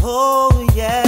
Oh yeah,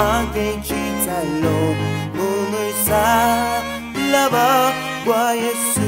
agechitalo mumusa laba gwa yesu